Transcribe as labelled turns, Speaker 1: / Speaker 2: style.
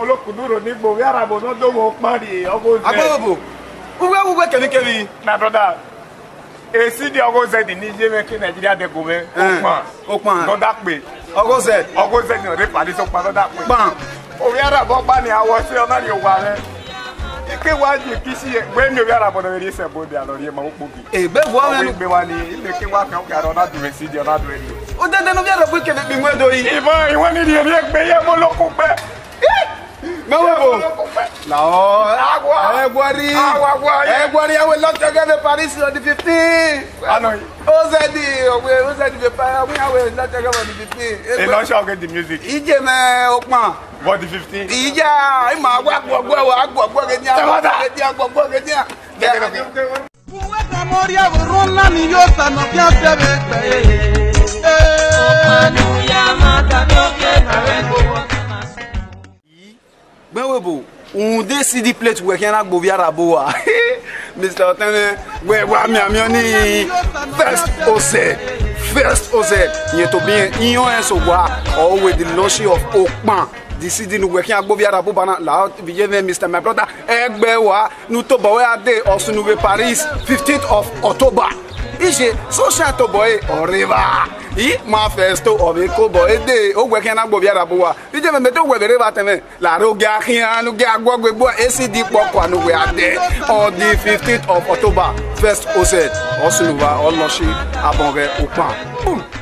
Speaker 1: olokuduro nigbo yarabo no domo pari ogoze agbogbo uwe uwe kemikemi na brother èsì di ọgọ́sẹ̀ di ní jẹ́ kí nàìjíríà dẹ̀ gòmẹ́ ó pọ̀n lọ́dà pé ọgọ́sẹ̀ ọgọ́sẹ̀ ni ọ̀rẹ́ pàdé sọ pa lọ́dà pé òwe àràbọ̀ pa ni àwọ̀ sí ọ̀nà yóò wà rẹ̀ ke wa di kisi ye we mi obiara bono we se bo de alori ma wo bi e eh, be wo na nu be wa ni ile ke wa kan ka ro na du si di na du e ni o de de nu biara bo ke bi mo do yi e ba i wa ni di e pe ye mo Egwari. Our warrior. Egwari, I will not forget the Paris on the 15th. I know. OZD, OZD, the fire, we will not forget on the 15th. They don't shout the music. Ije me okma. What the 15th? Ija, ima agwa agwa agwa agwa agwa agwa gedi agwa gedi agwa agwa gedi
Speaker 2: agwa. Mori ya vuruna ni yosa na pia sebe.
Speaker 1: gbẹ́wèbò òun dé sí di plate wẹ̀ kí ẹ̀ náà gbòbi ara bò wá mr ọ̀tẹ́ni gbẹ̀wò àmì àmì ọ́ ní first ọ̀sẹ̀ first ọ̀sẹ̀ yẹn tó bí yíyan so sọ wá ọ̀wẹ̀ the lọ́sí of okpan disi di nugbɛ kí agbóbi arabu bana la vijay vɛ mr my brother ɛgbɛ wa nutobawo ya de ɔsunuwe paris 15th of october iše sosato boye oriva i ma festo ove ko boye de o gwe kana gbo biara buwa ije me to gwe bere ba teme la ro gya khian lu gya gwo gbe bo acd poko anu we on
Speaker 2: the 15th of october first oset osuluwa oloshi abonge upan